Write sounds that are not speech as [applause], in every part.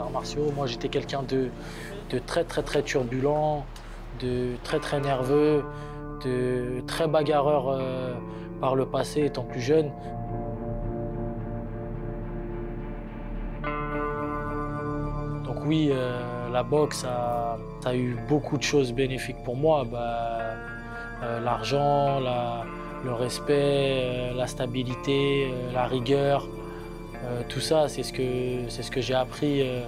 arts martiaux. Moi, j'étais quelqu'un de, très, très, très turbulent, de très, très nerveux, de très bagarreur euh, par le passé étant plus jeune. Donc oui, euh, la boxe a, a eu beaucoup de choses bénéfiques pour moi. Bah, euh, L'argent, la- le respect, la stabilité, la rigueur, euh, tout ça, c'est ce que, ce que j'ai appris euh,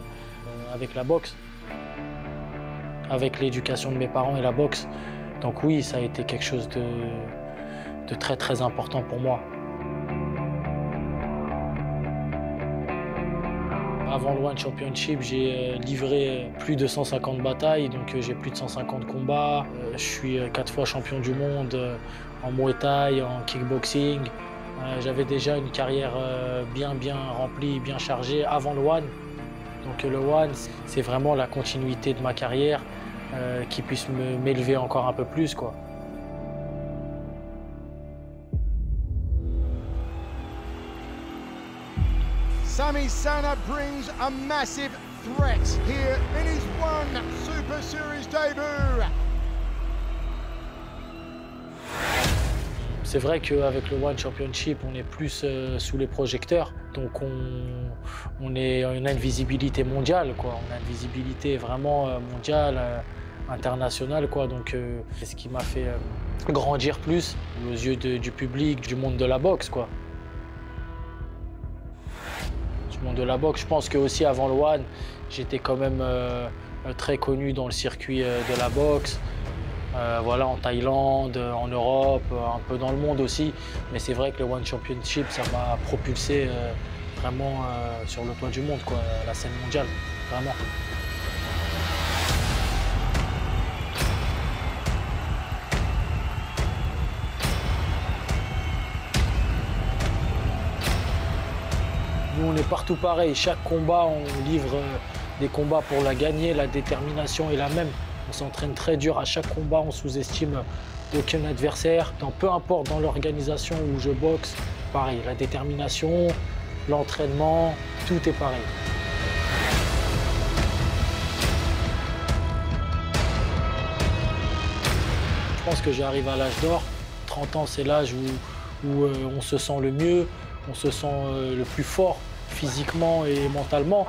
avec la boxe, avec l'éducation de mes parents et la boxe. Donc oui, ça a été quelque chose de, de très très important pour moi. Avant le One Championship, j'ai euh, livré plus de 150 batailles, donc j'ai plus de 150 combats. Je suis quatre fois champion du monde en Muay Thai, en kickboxing. Euh, J'avais déjà une carrière euh, bien bien remplie, bien chargée avant le One. Donc le One, c'est vraiment la continuité de ma carrière euh, qui puisse m'élever encore un peu plus. Quoi. Sami Sana brings a massive threat here in his one Super Series debut. C'est vrai qu'avec le One Championship, on est plus euh, sous les projecteurs. Donc on, a une visibilité mondiale. On a une visibilité vraiment euh, mondiale, euh, internationale. Donc c'est ce qui m'a fait grandir plus aux yeux du public, du monde de la boxe. Du monde de la boxe. Je pense que aussi avant le One, j'étais quand même très connu dans le circuit de la boxe. Euh, voilà, en Thaïlande, euh, en Europe, euh, un peu dans le monde aussi. Mais c'est vrai que le One Championship, ça m'a propulsé vraiment sur le toit du monde, quoi, la scène mondiale, vraiment. Nous, on est partout pareil. Chaque combat, on livre des combats pour la gagner. La détermination est la même. On s'entraîne très dur à chaque combat. On sous-estime aucun adversaire. Dans, peu importe dans l'organisation où je boxe, pareil. La détermination, l'entraînement, tout est pareil. Je pense que j'arrive à l'âge d'or. 30 ans, c'est l'âge où, où, euh, on se sent le mieux, on se sent euh, le plus fort physiquement et mentalement.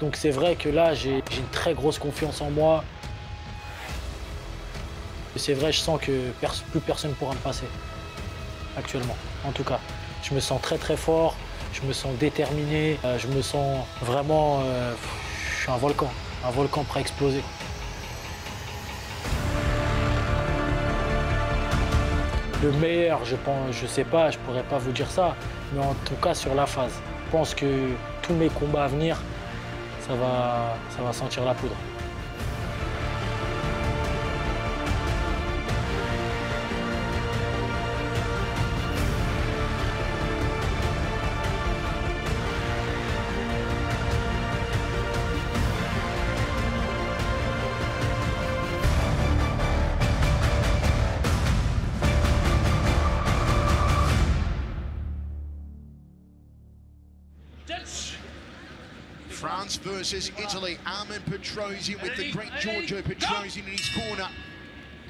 Donc c'est vrai que là, j'ai j'ai une très grosse confiance en moi. C'est vrai, je sens que plus personne ne pourra me passer actuellement, en tout cas. Je me sens très très fort, je me sens déterminé, euh, je me sens vraiment... euh, je suis un volcan, un volcan prêt à exploser. Le meilleur, je pense, je sais pas, je pourrais pas vous dire ça, mais en tout cas sur la phase. Je pense que tous mes combats à venir, ça va sentir la poudre. Versus Italy. Armen Petrosyan with the great Giorgio Petrosyan in his corner.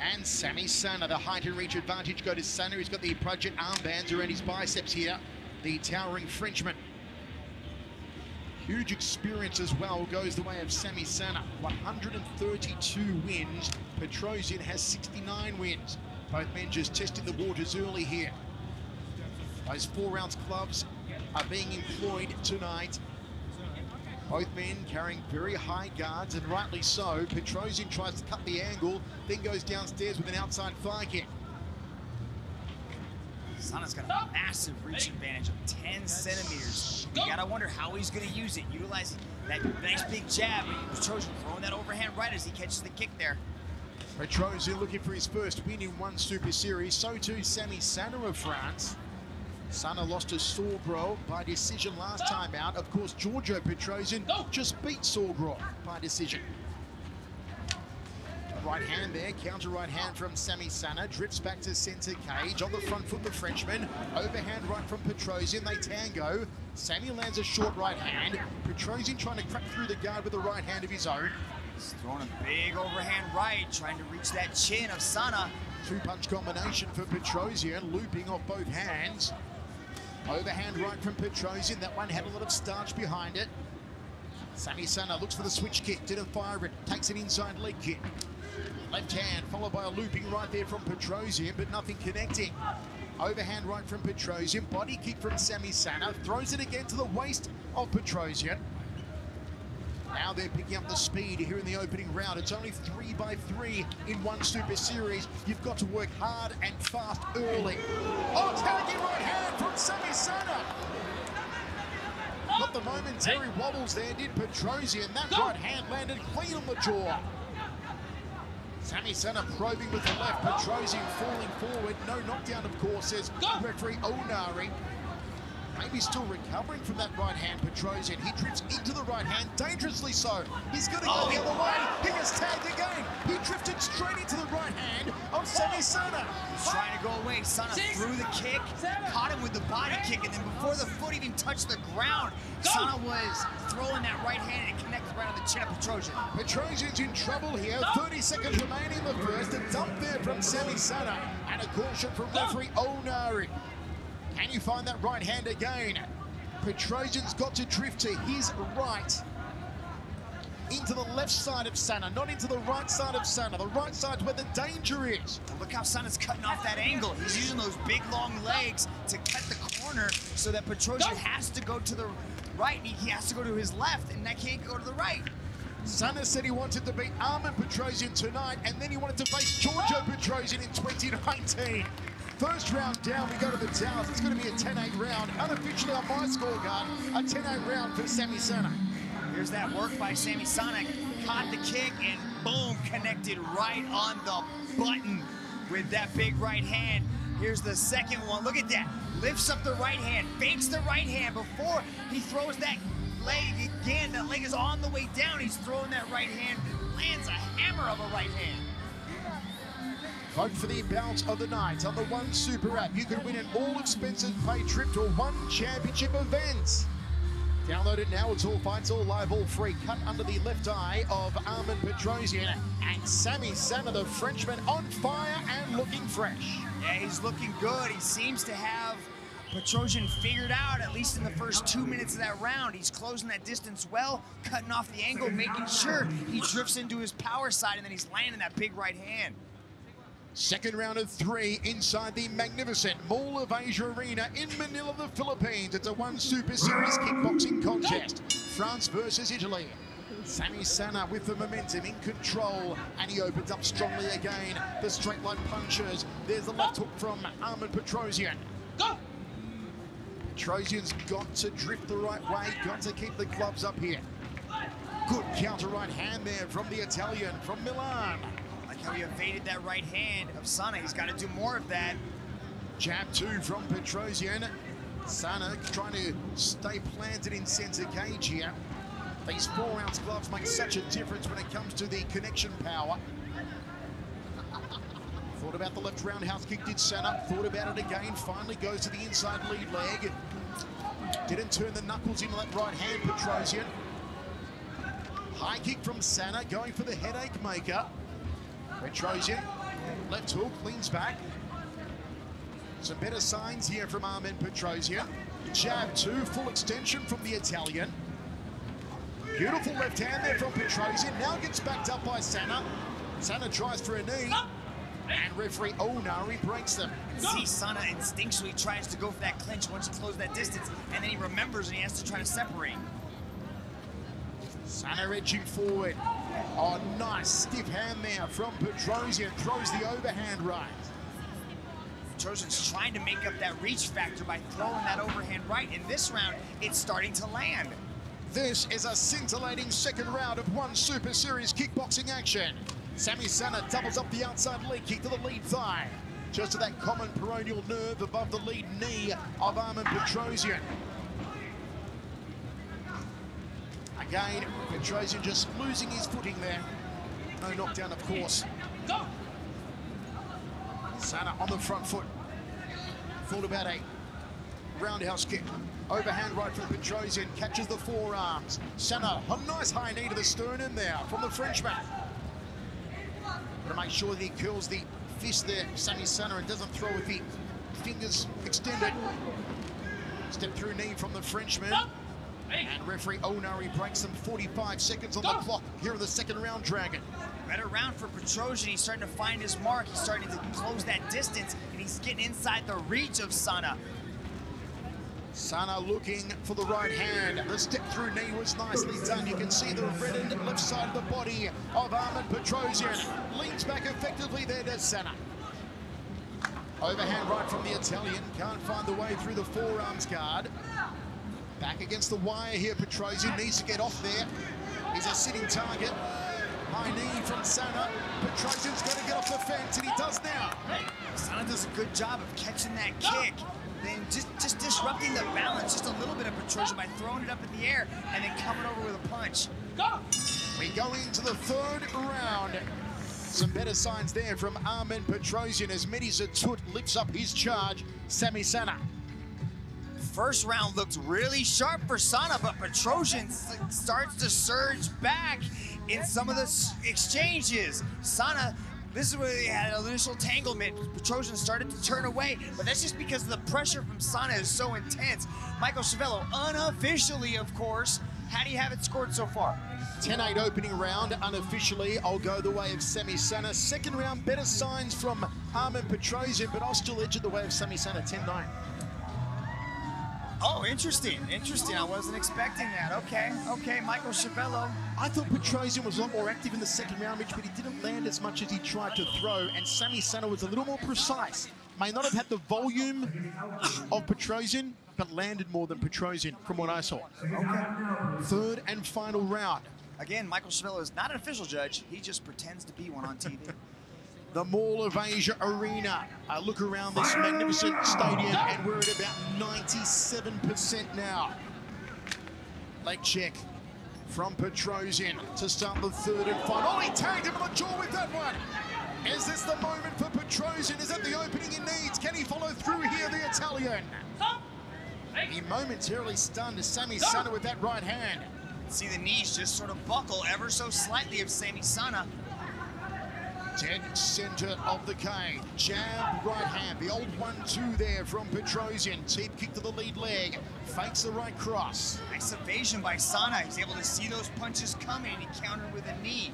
And Samy Sana, the height and reach advantage go to Sana. He's got the project armbands around his biceps here. The towering Frenchman. Huge experience as well goes the way of Samy Sana. 132 wins. Petrosyan has 69 wins. Both men just testing the waters early here. Those four ounce gloves are being employed tonight. Both men carrying very high guards, and rightly so. Petrosyan tries to cut the angle, then goes downstairs with an outside thigh kick. Sana's got a massive reach advantage of 10 centimeters. You gotta wonder how he's gonna use it, utilizing that nice big jab. Trojan throwing that overhand right as he catches the kick there. Petrosyan looking for his first win in one Super Series. So too Samy Sana of France. Sana lost to Sawgro by decision last time out. Of course, Giorgio Petrosyan just beat Sawgro by decision. Right hand there, counter right hand from Samy Sana, drifts back to centre cage. On the front foot, the Frenchman. Overhand right from Petrosyan, they tango. Samy lands a short right hand. Petrosyan trying to crack through the guard with a right hand of his own. He's throwing a big overhand right, trying to reach that chin of Sana. Two-punch combination for Petrosyan, looping off both hands. Overhand right from Petrosyan. That one had a lot of starch behind it. Samy Sana looks for the switch kick, didn't fire it, takes an inside leg kick. Left hand followed by a looping right there from Petrosyan, but nothing connecting. Overhand right from Petrosyan, body kick from Samy Sana, throws it again to the waist of Petrosyan. Now they're picking up the speed here in the opening round. It's only three by three in one Super Series. You've got to work hard and fast early. Oh, tagging right hand from Samy Sana. Got the momentary wobbles there, did Petrosyan. That right hand landed clean on the jaw. Samy Sana probing with the left, Petrosyan falling forward. No knockdown, of course, says referee Onari. Maybe still recovering from that right hand, Petrosyan. He drifts into the right hand, dangerously so. He's going to go the other way. He gets tagged again. He drifted straight into the right hand of Samy Sana. He's trying to go away. Sana threw the kick, caught him with the body kick, and then before the foot even touched the ground, Sana was throwing that right hand and it connected right on the chin of Petrosyan. Petrosyan's in trouble here. 30 seconds remaining in the first. A dump there from Samy Sana. And a caution from referee Onari. Can you find that right hand again? Petrosyan's got to drift to his right. Into the left side of Sana, not into the right side of Sana. The right side's where the danger is. Look how Sana's cutting off that angle. He's using those big long legs to cut the corner so that Petrosyan has to go to the right and he has to go to his left and that can't go to the right. Sana said he wanted to beat Armen Petrosyan tonight and then he wanted to face Giorgio Petrosyan in 2019. First round down, we go to the towers. It's going to be a 10-8 round. Unofficially on my scorecard, a 10-8 round for Samy Sana. Here's that work by Samy Sana. Caught the kick and boom, connected right on the button with that big right hand. Here's the second one. Look at that. Lifts up the right hand, fakes the right hand before he throws that leg again. That leg is on the way down. He's throwing that right hand, lands a hammer of a right hand. Vote for the bounce of the night on the One Super app. You can win an all-expenses paid trip to one championship event. Download it now. It's all fights, all live, all free. Cut under the left eye of Armen Petrosyan and Samy Sana, the Frenchman, on fire and looking fresh. Yeah, he's looking good. He seems to have Petrosyan figured out, at least in the first two minutes of that round. He's closing that distance well, cutting off the angle, making sure he drifts into his power side, and then he's landing that big right hand. Second round of three inside the magnificent Mall of Asia Arena in Manila, the Philippines. It's a one Super Series kickboxing contest. France versus Italy. Samy Sana with the momentum in control, and he opens up strongly again. The straight line punches. There's the left hook from Armen Petrosyan. Go! Petrosyan's got to drift the right way, got to keep the gloves up here. Good counter right hand there from the Italian from Milan. How he evaded that right hand of Sana. He's got to do more of that. Jab two from Petrosyan. Sana trying to stay planted in center cage here. These four ounce gloves make such a difference when it comes to the connection power. [laughs] Thought about the left roundhouse kick, did Sana. Thought about it again. Finally goes to the inside lead leg. Didn't turn the knuckles into that right hand, Petrosyan. High kick from Sana, going for the headache maker. Petrosyan, left hook, leans back. Some better signs here from Armen Petrosyan. Jab two, full extension from the Italian. Beautiful left hand there from Petrosyan. Now gets backed up by Sana. Sana tries for a knee. And referee Onari breaks them. See, Sana instinctually tries to go for that clinch once he closes that distance, and then he remembers and he has to try to separate. Sana edging forward. Oh, nice stiff hand there from Petrosyan. Throws the overhand right. Petrosyan's trying to make up that reach factor by throwing that overhand right. In this round, it's starting to land. This is a scintillating second round of one Super Series kickboxing action. Samy Sana doubles up the outside leg kick to the lead thigh. Just to that common peroneal nerve above the lead knee of Armen Petrosyan. Again, Petrosyan just losing his footing there. No knockdown, of course. Sana on the front foot. Thought about a roundhouse kick. Overhand right from Petrosyan, catches the forearms. Sana, a nice high knee to the sternum there from the Frenchman. Got to make sure that he curls the fist there, Samy Sana, and doesn't throw with the fingers extended. Step through knee from the Frenchman. And referee Onari breaks them 45 seconds on the clock here in the second round, Dragon. Better round for Petrosyan. He's starting to find his mark. He's starting to close that distance, and he's getting inside the reach of Sana. Sana looking for the right hand. The step through knee was nicely done. You can see the reddened left side of the body of Armen Petrosyan. Leans back effectively there to Sana. Overhand right from the Italian. Can't find the way through the forearms guard. Back against the wire here, Petrosyan needs to get off there. He's a sitting target. High knee from Sana. Petrosyan's got to get off the fence, and he does now. Sana does a good job of catching that kick, then just, just disrupting the balance just a little bit of Petrosyan by throwing it up in the air and then coming over with a punch. We go into the third round. Some better signs there from Armen Petrosyan as Mehdi Zatout lifts up his charge. Samy Sana. First round looked really sharp for Sana, but Petrosyan starts to surge back in some of the exchanges. Sana, this is where they had an initial tanglement. Petrosyan started to turn away, but that's just because the pressure from Sana is so intense. Michael Schiavello, unofficially, of course, how do you have it scored so far? 10-8 opening round. Unofficially, I'll go the way of Samy Sana. Second round, better signs from Armen Petrosyan, but I'll still edge it the way of Samy Sana, 10-9. Oh, interesting, interesting. I wasn't expecting that. Okay, okay, Michael Schiavello. I thought Petrosyan was a lot more active in the second round, Mitch, but he didn't land as much as he tried to throw, and Samy Sana was a little more precise. May not have had the volume of Petrosyan, but landed more than Petrosyan from what I saw. Okay. Third and final round. Again, Michael Schiavello is not an official judge. He just pretends to be one on TV. [laughs] the Mall of Asia Arena. I look around this magnificent stadium and we're at about 97% now. Leg check from Petrosyan to start the third and final. Oh, he tagged him on the jaw with that one. Is this the moment for Petrosyan? Is that the opening he needs? Can he follow through here, the Italian? He momentarily stunned Samy Sana with that right hand. See the knees just sort of buckle ever so slightly of Samy Sana. Dead center of the cage. Jab, right hand. The old one-two there from Petrosyan. Teep kick to the lead leg. Fakes the right cross. Nice evasion by Sana. He's able to see those punches coming and he countered with a knee.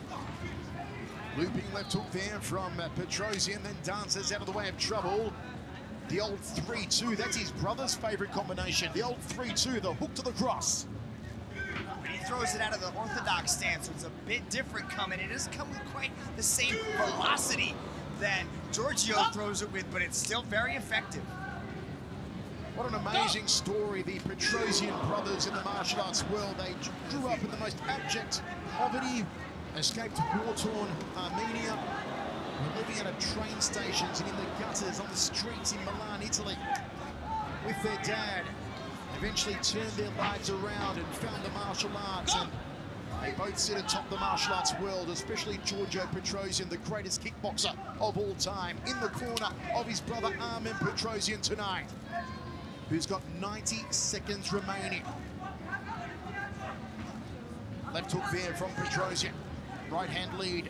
Looping left hook there from Petrosyan, then dances out of the way of trouble. The old 3-2, that's his brother's favorite combination. The old 3-2, the hook to the cross throws it out of the orthodox stance, so it's a bit different coming. It doesn't come with quite the same velocity that Giorgio throws it with, but it's still very effective. What an amazing story, the Petrosyan brothers in the martial arts world. They grew up in the most abject poverty, escaped war-torn Armenia, living out of train stations and in the gutters on the streets in Milan, Italy, with their dad, eventually turned their lives around and found the martial arts. And they both sit atop the martial arts world, especially Giorgio Petrosyan, the greatest kickboxer of all time, in the corner of his brother Armen Petrosyan tonight, who's got 90 seconds remaining. Left hook there from Petrosyan. Right hand lead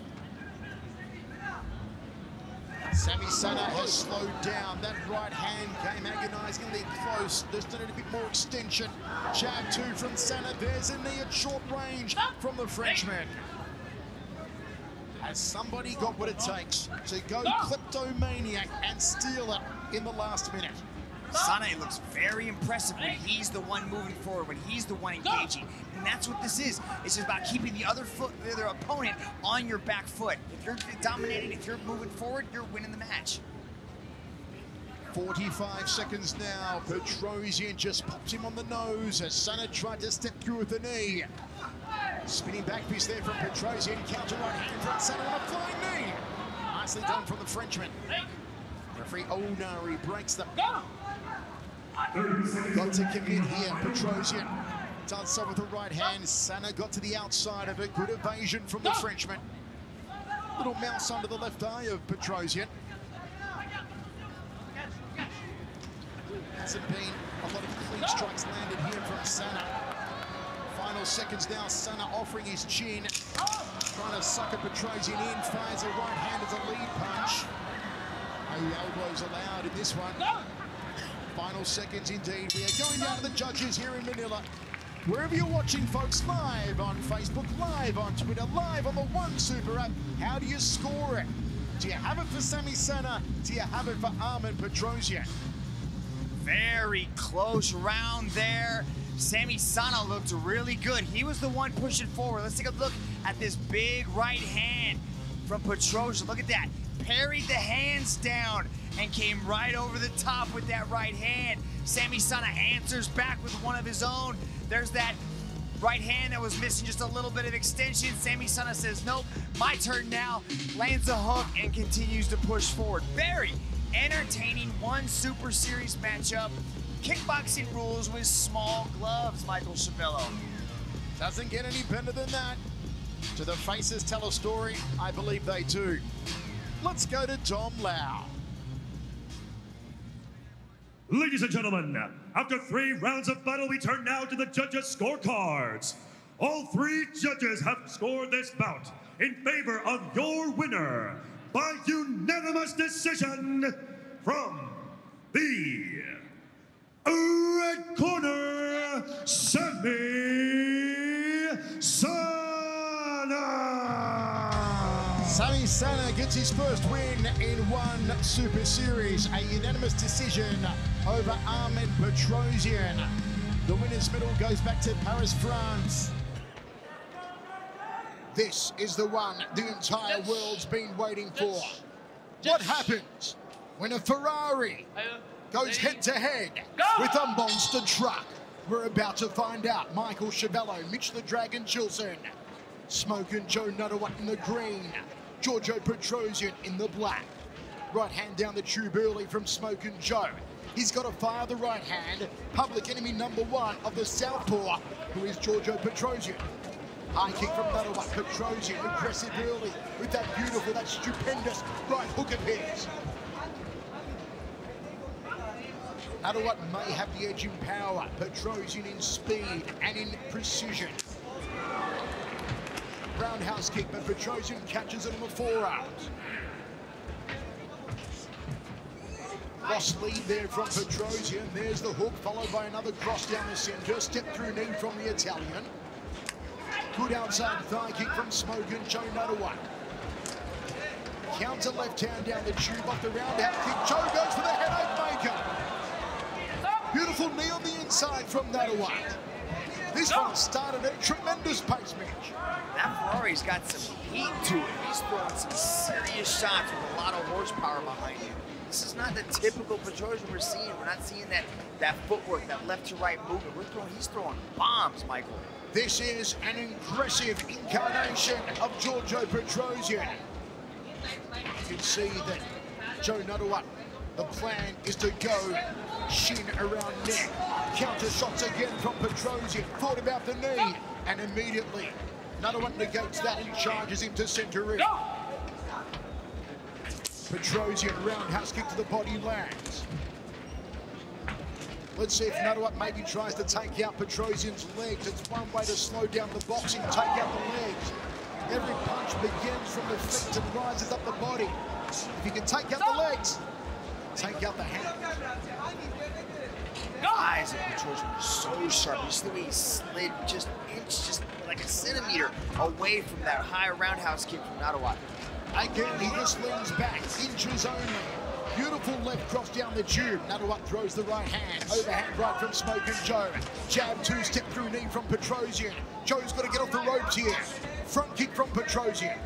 Samy Sana has slowed down. That right hand came agonizingly close. Just needed a bit more extension. Jab two from Sana. There's a knee at short range from the Frenchman. Has somebody got what it takes to go kleptomaniac and steal it in the last minute? Sana looks very impressive when he's the one moving forward, when he's the one engaging. And that's what this is. It's about keeping the other foot, the other opponent on your back foot. If you're dominating, if you're moving forward, you're winning the match. 45 seconds now. Petrosyan just pops him on the nose as Sana tried to step through with the knee. Spinning back fist there from Petrosyan. Counter right hand from Sana on a flying knee. Nicely done from the Frenchman. Referee oh Onari breaks them. Got to commit here, Petrosyan. Does so with the right hand. Sana got to the outside of it. Good evasion from the Frenchman. Little mouse under the left eye of Petrosyan. Hasn't been a lot of clean strikes landed here from Sana. Final seconds now, Sana offering his chin. Trying to sucker Petrosyan in, fires a right hand as a lead punch. No elbows allowed in this one. Final seconds indeed. We are going down to the judges here in Manila. Wherever you're watching, folks, live on Facebook, live on Twitter, live on the One Super app, how do you score it? Do you have it for Samy Sana? Do you have it for Armen Petrosyan? Very close round there. Samy Sana looked really good. He was the one pushing forward. Let's take a look at this big right hand from Petrosyan. Look at that. Parried the hands down and came right over the top with that right hand. Samy Sana answers back with one of his own. There's that right hand that was missing just a little bit of extension. Samy Sana says, nope, my turn now. Lands a hook and continues to push forward. Very entertaining one Super Series matchup. Kickboxing rules with small gloves, Michael Schiavello. Doesn't get any better than that. Do the faces tell a story? I believe they do. Let's go to Dom Lau. Ladies and gentlemen, after three rounds of battle, we turn now to the judges' scorecards. All three judges have scored this bout in favor of your winner by unanimous decision from the red corner, Samy Sana. Sana gets his first win in one Super Series, a unanimous decision over Armen Petrosyan. The winner's medal goes back to Paris, France. This is the one the entire world's been waiting for. What happens when a Ferrari goes head to head with a monster truck? We're about to find out. Michael Schiavello, Mitch the Dragon Chilson, Smoking Joe Nattawut in the green, Giorgio Petrosyan in the black. Right hand down the tube early from Smoking Joe. He's got to fire the right hand. Public enemy number one of the Southpaw, who is Giorgio Petrosyan. High kick from Nattawut. Petrosyan aggressive early with that beautiful, that stupendous right hook of his. Nattawut may have the edge in power. Petrosyan in speed and in precision. Roundhouse kick, but Petrosyan catches it on the forearms. Lost lead there from Petrosyan. There's the hook, followed by another cross down the centre. Step through knee from the Italian. Good outside thigh kick from Smokin' Joe Nattawut. Counter left hand down the tube off the roundhouse kick. Joe goes for the headache maker. Beautiful knee on the inside from Nattawut. This one started at a tremendous pace, Mitch. That Ferrari's got some heat to it. He's throwing some serious shots with a lot of horsepower behind him. This is not the typical Petrosyan we're seeing. We're not seeing that, that footwork, that left to right movement. We're throwing, he's throwing bombs, Michael. This is an impressive incarnation of Giorgio Petrosyan. You can see that Joe Nattawut, the plan is to go shin around neck. Counter shots again from Petrosyan. Thought about the knee and immediately Nattawut negates that and charges him to centre ring. Petrosyan roundhouse kick to the body lands. Let's see if Nattawut maybe tries to take out Petrosyan's legs. It's one way to slow down the boxing, take out the legs. Every punch begins from the feet and rises up the body. If you can take out the legs, take out the hand. Eyes of Petrosyan are so sharp. See the way he slid just inch, just like a centimeter away from that high roundhouse kick from Nattawut. Again, he just leans back, inches only. Beautiful left cross down the tube. Nattawut throws the right hand. Overhand right from Smokin' Joe. Jab two, step through knee from Petrosyan. Joe's got to get off the ropes here. Front kick from Petrosyan.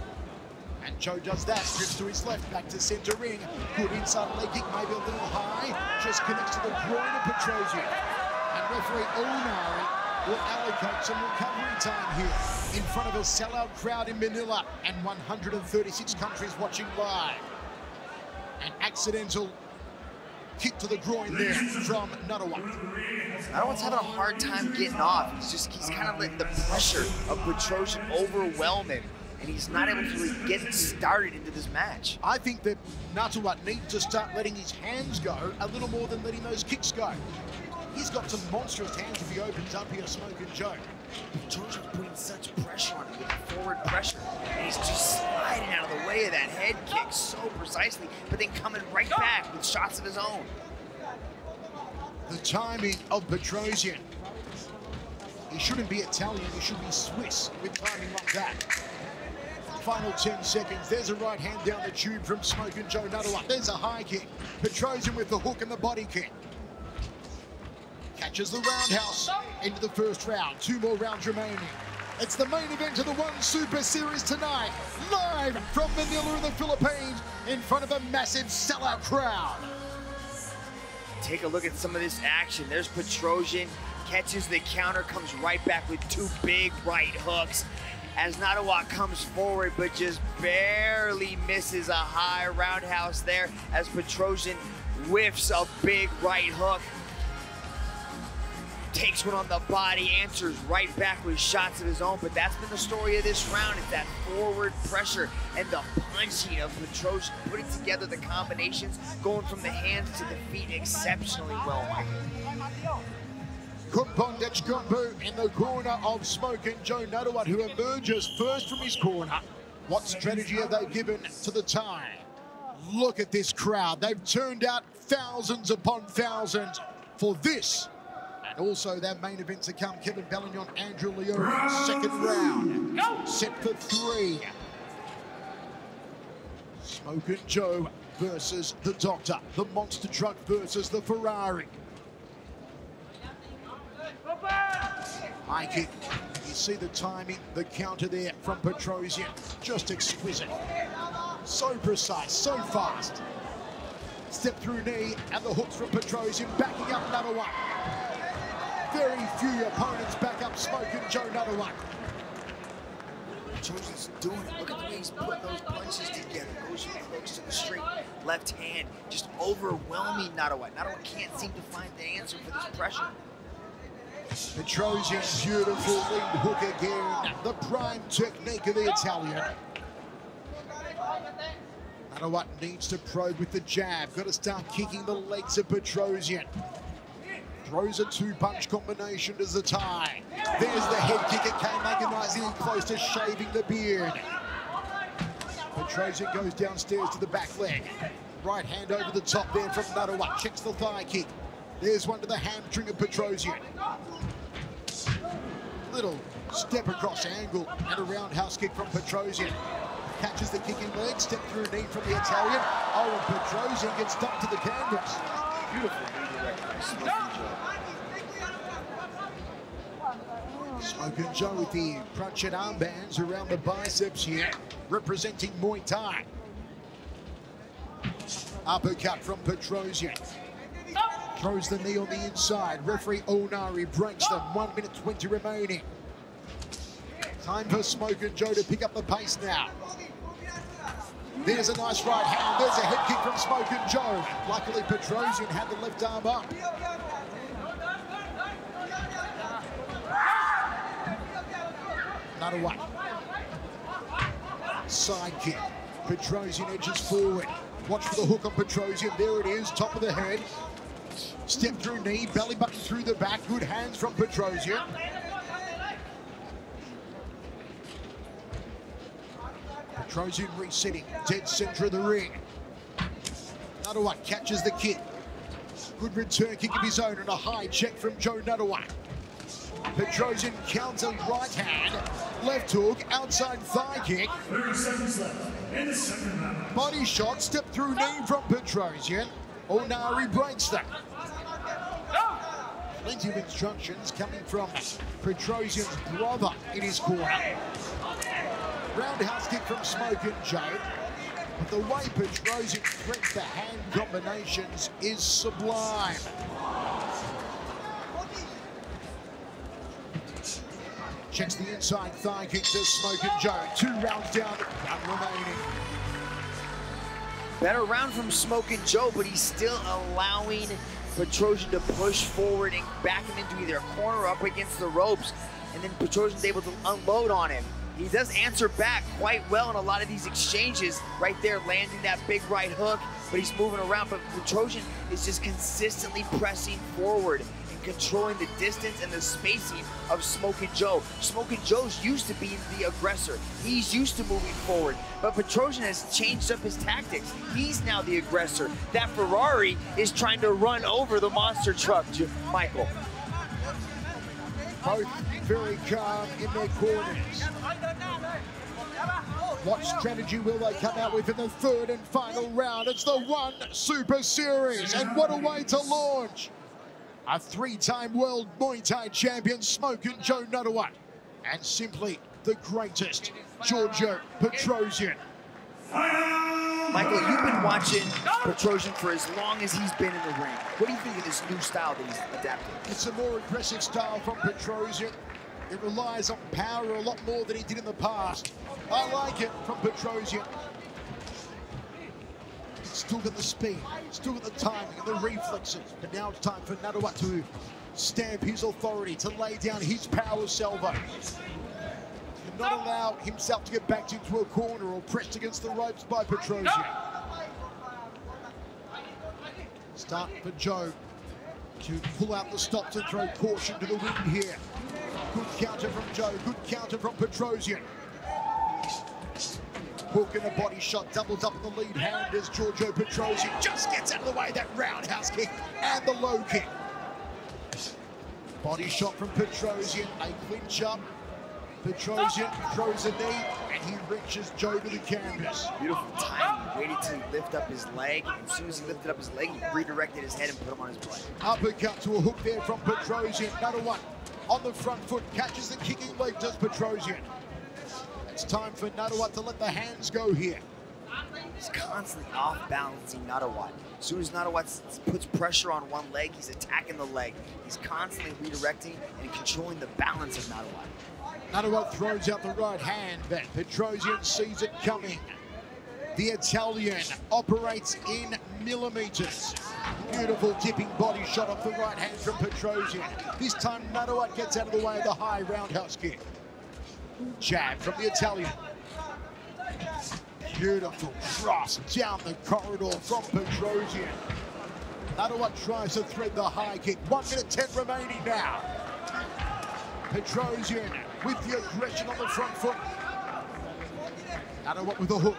And Joe does that, drifts to his left, back to centre ring. Good inside leg kick, maybe a little high. Just connects to the groin of Petrosyan. And referee Onari will allocate some recovery time here in front of a sellout crowd in Manila and 136 countries watching live. An accidental kick to the groin there from Nattawut. Nattawut's having a hard time getting off. He's just, he's kind of letting the pressure of Petrosyan overwhelm him. And he's not able to really get started into this match. I think that Nattawut needs to start uh, letting his hands go a little more than letting those kicks go. He's got some monstrous hands if he opens up here, Smoking Joe. George is putting such pressure on him with forward pressure, and he's just sliding out of the way of that head kick so precisely, but then coming right back with shots of his own. The timing of Petrosyan. He shouldn't be Italian, he should be Swiss with timing like that. Final 10 seconds. There's a right hand down the tube from Smoking Joe Nattawut. There's a high kick. Petrosyan with the hook and the body kick. Catches the roundhouse into the first round. Two more rounds remaining. It's the main event of the One Super Series tonight. Live from Manila in the Philippines in front of a massive sellout crowd. Take a look at some of this action. There's Petrosyan, catches the counter, comes right back with two big right hooks as Nattawut comes forward, but just barely misses a high roundhouse there as Petrosyan whiffs a big right hook. Takes one on the body, answers right back with shots of his own, but that's been the story of this round. It's that forward pressure and the punching of Petrosyan, putting together the combinations, going from the hands to the feet exceptionally well, Michael. Kumpondech Gumbu in the corner of Smoking Joe Nattawut, who emerges first from his corner. What strategy have they given to the Thai? Look at this crowd. They've turned out thousands upon thousands for this. And also their main event to come, Kevin Belingon, Andrew Leone, second round. Go. Set for three. Smoking Joe versus the Doctor. The monster truck versus the Ferrari. High kick. You see the timing, the counter there from Petrosyan. Just exquisite. So precise, so fast. Step through knee and the hooks from Petrosyan backing up another one. Very few opponents back up Smoking Joe another one. Petrosyan's doing it. Look at the way he's putting those punches together. Goes from hooks to the straight left hand. Just overwhelming Nattawut. Nattawut can't seem to find the answer for this pressure. Petrosyan, beautiful lead hook again. The prime technique of the Italian. Nattawut needs to probe with the jab. Got to start kicking the legs of Petrosyan. Throws a two-punch combination as the Thai. There's the head kick. It came agonizing close to shaving the beard. Petrosyan goes downstairs to the back leg. Right hand over the top there from Nattawut. Checks the thigh kick. There's one to the hamstring of Petrosyan. Little step across angle and a roundhouse kick from Petrosyan. Catches the kicking leg, step through knee from the Italian. Oh, and Petrosyan gets dumped to the canvas. Beautiful Smoking Joe with the crunching armbands around the biceps here, representing Muay Thai. Uppercut from Petrosyan. Throws the knee on the inside. Referee Onari breaks them. One minute 20 remaining. Time for Smoking Joe to pick up the pace now. There's a nice right hand. There's a head kick from Smoking Joe. Luckily, Petrosyan had the left arm up. Another one. Side kick. Petrosyan edges forward. Watch for the hook on Petrosyan. There it is, top of the head. Step through knee, belly button through the back. Good hands from Petrosyan. Petrosyan resetting, dead center of the ring. Nattawut catches the kick. Good return kick of his own and a high check from Joe Nattawut. Petrosyan counter right hand, left hook, outside thigh kick. 30 seconds left in the second round. Body shot, step through knee from Petrosyan. Onari breaks that. Plenty of instructions coming from Petrosyan's brother in his corner. Roundhouse kick from Smoking Joe. But the way Petrosyan threats the hand combinations is sublime. Checks the inside thigh kick to Smoking Joe. Two rounds down, one remaining. Better round from Smoking Joe, but he's still allowing Petrosyan to push forward and back him into either a corner or up against the ropes. And then Petrosyan's able to unload on him. he does answer back quite well in a lot of these exchanges. Right there, landing that big right hook, but he's moving around. But Petrosyan is just consistently pressing forward controlling the distance and the spacing of Smokin' Joe. Smokin' Joe's used to being the aggressor. He's used to moving forward. But Petrosyan has changed up his tactics. He's now the aggressor. That Ferrari is trying to run over the monster truck, Michael. Both very calm in their corners. What strategy will they come out with in the third and final round? It's the One Super Series, and what a way to launch! A three-time world Muay Thai champion, Smokin' Joe Nattawut, and simply the greatest, Giorgio Petrosyan. Michael, you've been watching Petrosyan for as long as he's been in the ring. What do you think of this new style that he's adapted? It's a more aggressive style from Petrosyan. It relies on power a lot more than he did in the past. I like it from Petrosyan. Still got the speed, still got the timing and the reflexes. But now it's time for Nattawut to stamp his authority, to lay down his power salvo. To not allow himself to get backed into a corner or pressed against the ropes by Petrosyan. Start for Joe to pull out the stops and throw caution to the wind here. Good counter from Joe, good counter from Petrosyan. Hook and a body shot, doubles up in the lead hand as Giorgio Petrosyan just gets out of the way, that roundhouse kick and the low kick. Body shot from Petrosyan, a clinch up. Petrosyan throws a knee and he reaches Joe to the canvas. Beautiful timing. He waited to lift up his leg. As soon as he lifted up his leg, he redirected his head and put him on his butt. Uppercut to a hook there from Petrosyan. Another one on the front foot, catches the kicking leg, does Petrosyan. It's time for Nattawut to let the hands go here. He's constantly off balancing Nattawut. As soon as Nattawut puts pressure on one leg, he's attacking the leg. He's constantly redirecting and controlling the balance of Nattawut. Nattawut throws out the right hand, but Petrosyan sees it coming. The Italian operates in millimeters. Beautiful dipping body shot off the right hand from Petrosyan. This time Nattawut gets out of the way of the high roundhouse kick. Jab from the Italian. Beautiful cross down the corridor from Petrosyan. Nattawut tries to thread the high kick. One minute 10 remaining now. Petrosyan with the aggression on the front foot. Nattawut with a hook.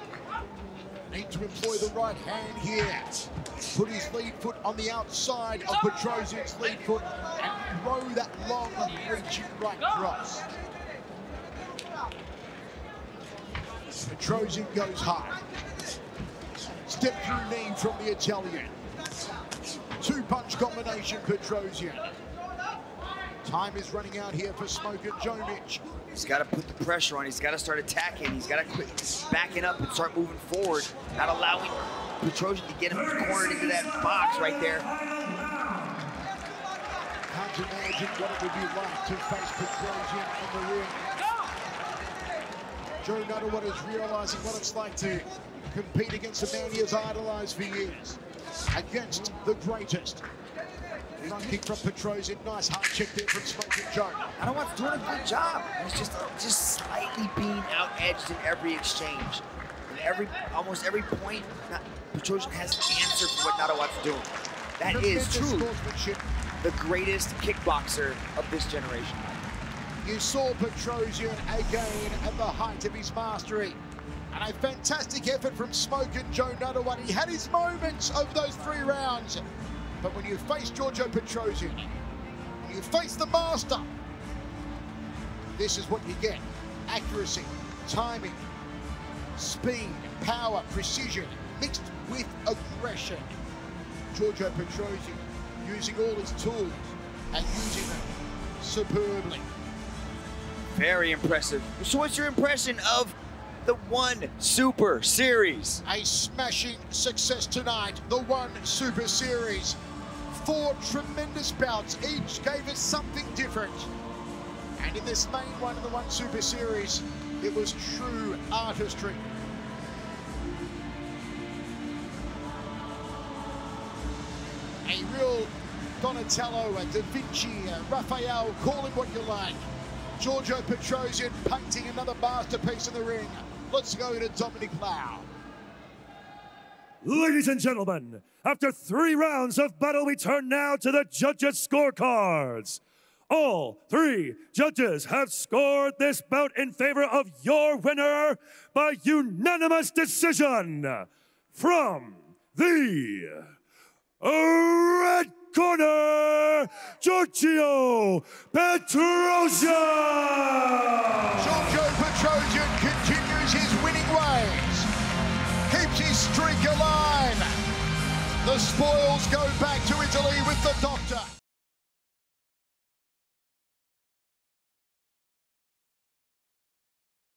Need to employ the right hand here. Put his lead foot on the outside of Petrosian's lead foot and throw that long reaching right cross. Petrosyan goes high. Step through knee from the Italian. Two punch combination, Petrosyan. Time is running out here for Smokin' Jonic. He's got to put the pressure on. He's got to start attacking. He's got to quit backing up and start moving forward, not allowing Petrosyan to get him cornered into that box right there. Can't imagine what it would be like to face Petrosyan in the ring. Joe Nattawut is realizing what it's like to compete against a man he has idolized for years. Against the greatest. Kick from Petrosyan. Nice hard check there from Smokin' Joe. Nattawut's doing a good job. He's just just slightly being out-edged in every exchange. In every, almost every point, Petrosyan has an answer for what Nattawut's doing. That is truly the greatest kickboxer of this generation. You saw Petrosyan again at the height of his mastery. And a fantastic effort from Smokin' Joe Nattawut. He had his moments over those three rounds. But when you face Giorgio Petrosyan, you face the master, this is what you get. Accuracy, timing, speed, power, precision, mixed with aggression. Giorgio Petrosyan using all his tools and using them superbly. Very impressive. So what's your impression of the One Super Series? A smashing success tonight, the One Super Series. Four tremendous bouts, each gave us something different. And in this main one of the One Super Series, it was true artistry. A real Donatello, a Da Vinci, a Raphael, call him what you like. Giorgio Petrosyan painting another masterpiece in the ring. Let's go to Dominic Lau. Ladies and gentlemen, after three rounds of battle, we turn now to the judges' scorecards. All three judges have scored this bout in favor of your winner by unanimous decision. From the red corner, Giorgio Petrosyan. Giorgio Petrosyan continues his winning ways, keeps his streak alive. The spoils go back to Italy with the doctor.